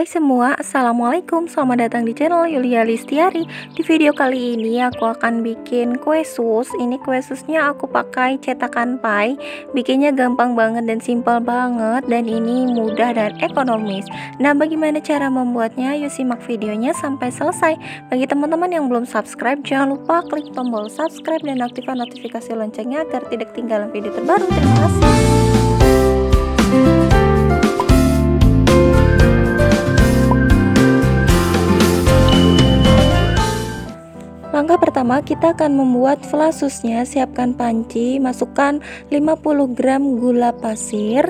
Hai semua, Assalamualaikum. Selamat datang di channel Yulia Listiari. Di video kali ini aku akan bikin kue sus. Ini kue susnya aku pakai cetakan pie. Bikinnya gampang banget dan simpel banget Dan ini mudah dan ekonomis. Nah bagaimana cara membuatnya? Yuk simak videonya sampai selesai. Bagi teman-teman yang belum subscribe Jangan lupa klik tombol subscribe dan aktifkan notifikasi loncengnya Agar tidak ketinggalan video terbaru. Terima kasih Langkah pertama kita akan membuat flasusnya. Siapkan panci, masukkan 50 gram gula pasir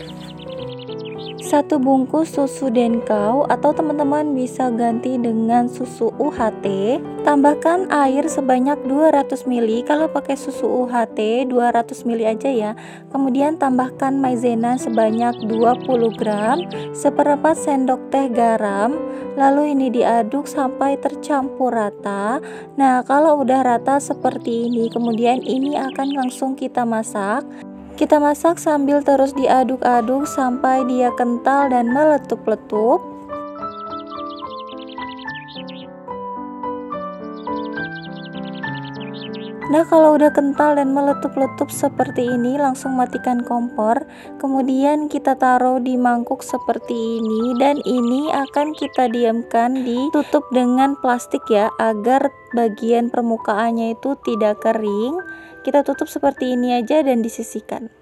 satu bungkus susu denkau atau teman-teman bisa ganti dengan susu UHT tambahkan air sebanyak 200 ml kalau pakai susu UHT 200 ml aja ya. Kemudian tambahkan maizena sebanyak 20 gram seperempat sendok teh garam lalu ini diaduk sampai tercampur rata. Nah kalau udah rata seperti ini kemudian ini akan langsung kita masak kita masak sambil terus diaduk-aduk sampai dia kental dan meletup-letup. Nah kalau udah kental dan meletup-letup seperti ini langsung matikan kompor Kemudian kita taruh di mangkuk seperti ini Dan ini akan kita diamkan ditutup dengan plastik ya Agar bagian permukaannya itu tidak kering kita tutup seperti ini aja dan disisihkan.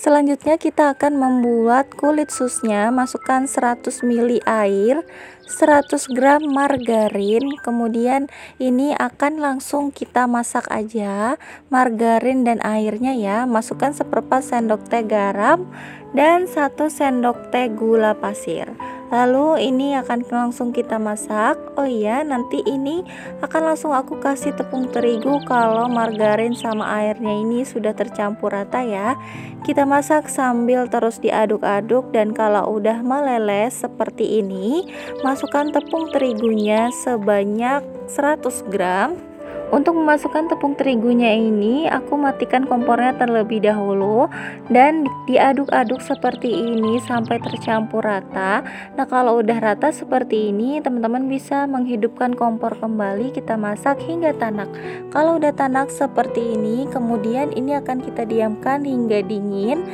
Selanjutnya kita akan membuat kulit susnya Masukkan 100 ml air 100 gram margarin. Kemudian ini akan langsung kita masak aja Margarin dan airnya ya. Masukkan seperempat sendok teh garam Dan 1 sendok teh gula pasir lalu ini akan langsung kita masak. Oh iya nanti ini akan langsung aku kasih tepung terigu kalau margarin sama airnya ini sudah tercampur rata ya. Kita masak sambil terus diaduk-aduk dan kalau udah meleleh seperti ini masukkan tepung terigunya sebanyak 100 gram untuk memasukkan tepung terigunya ini, aku matikan kompornya terlebih dahulu dan diaduk-aduk seperti ini sampai tercampur rata. Nah, kalau udah rata seperti ini, teman-teman bisa menghidupkan kompor kembali, kita masak hingga tanak. Kalau udah tanak seperti ini, kemudian ini akan kita diamkan hingga dingin.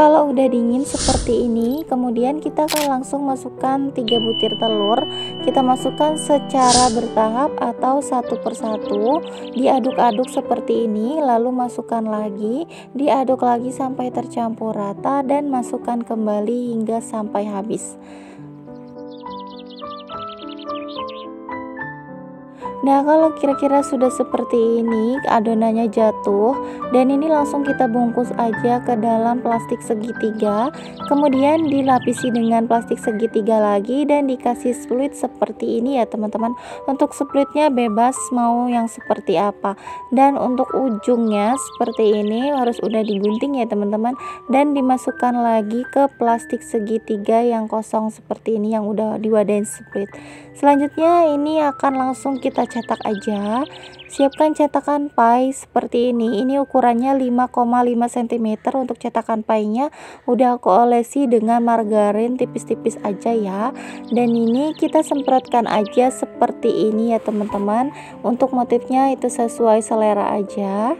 Kalau udah dingin seperti ini kemudian kita akan langsung masukkan 3 butir telur. Kita masukkan secara bertahap atau satu persatu. Diaduk-aduk seperti ini lalu masukkan lagi. Diaduk lagi sampai tercampur rata dan masukkan kembali hingga sampai habis Nah kalau kira-kira sudah seperti ini adonannya jatuh dan ini langsung kita bungkus aja ke dalam plastik segitiga. Kemudian dilapisi dengan plastik segitiga lagi dan dikasih split seperti ini ya teman-teman. Untuk splitnya bebas mau yang seperti apa. Dan untuk ujungnya seperti ini harus udah digunting ya teman-teman. Dan dimasukkan lagi ke plastik segitiga yang kosong seperti ini yang udah diwadahin split. Selanjutnya ini akan langsung kita cetak aja. Siapkan cetakan pie seperti ini. Ini ukurannya 5,5 cm untuk cetakan pie nya udah aku olesi dengan margarin tipis-tipis aja ya. Dan ini kita semprotkan aja seperti ini ya teman-teman. Untuk motifnya itu sesuai selera aja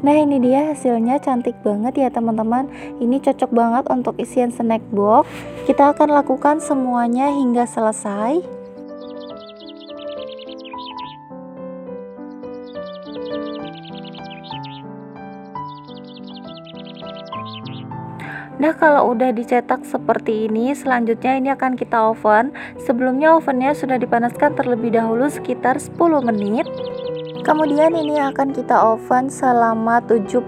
Nah ini dia hasilnya cantik banget ya teman-teman. Ini cocok banget untuk isian snack box. Kita akan lakukan semuanya hingga selesai. Nah kalau udah dicetak seperti ini selanjutnya ini akan kita oven. Sebelumnya ovennya sudah dipanaskan terlebih dahulu sekitar 10 menit Kemudian ini akan kita oven selama 75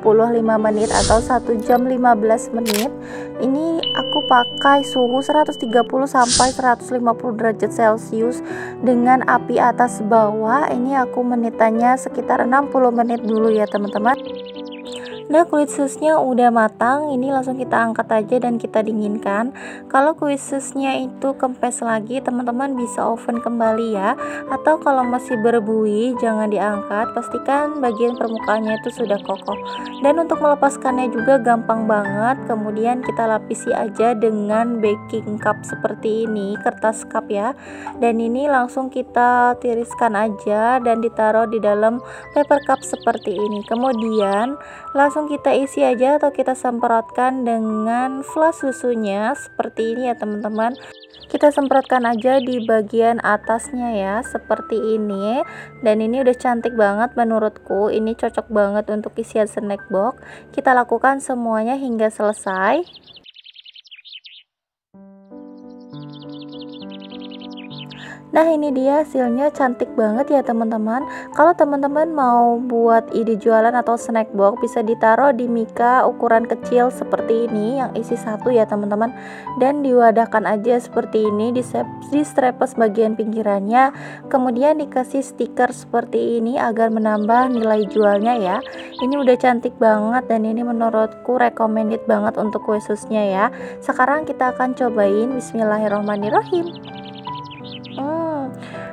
menit atau 1 jam 15 menit. Ini aku pakai suhu 130 sampai 150 derajat Celcius dengan api atas bawah. Ini aku menitannya sekitar 60 menit dulu ya, teman-teman. Nah, kulit susnya udah matang, ini langsung kita angkat aja dan kita dinginkan. Kalau kulit susnya itu kempes lagi, teman-teman bisa oven kembali ya. Atau kalau masih berbuih, jangan diangkat, pastikan bagian permukaannya itu sudah kokoh. Dan untuk melepaskannya juga gampang banget. Kemudian kita lapisi aja dengan baking cup seperti ini, kertas cup ya. Dan ini langsung kita tiriskan aja dan ditaruh di dalam paper cup seperti ini. Kemudian langsung kita isi aja atau kita semprotkan dengan flash susunya. Seperti ini ya teman-teman. Kita semprotkan aja di bagian atasnya ya seperti ini. Dan ini udah cantik banget menurutku. Ini cocok banget untuk isian snack box. Kita lakukan semuanya hingga selesai Nah ini dia hasilnya. Cantik banget ya teman-teman. Kalau teman-teman mau buat ide jualan atau snack box bisa ditaruh di mika ukuran kecil seperti ini yang isi satu ya teman-teman. Dan diwadahkan aja seperti ini di, di bagian pinggirannya. Kemudian dikasih stiker seperti ini agar menambah nilai jualnya ya. Ini udah cantik banget dan ini menurutku recommended banget untuk kue susnya ya. Sekarang kita akan cobain 哦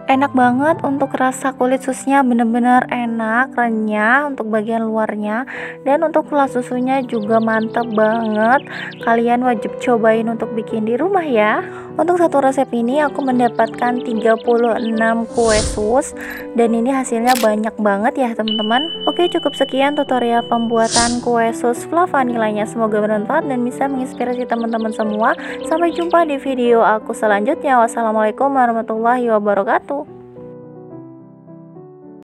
enak banget untuk rasa kulit susnya bener-bener enak renyah untuk bagian luarnya. Dan untuk kelas susunya juga mantep banget. Kalian wajib cobain untuk bikin di rumah ya. Untuk satu resep ini aku mendapatkan 36 kue sus. Dan ini hasilnya banyak banget ya teman-teman. Oke cukup sekian tutorial pembuatan kue sus fla vanilanya. Semoga bermanfaat dan bisa menginspirasi teman-teman semua. Sampai jumpa di video aku selanjutnya. Wassalamualaikum warahmatullahi wabarakatuh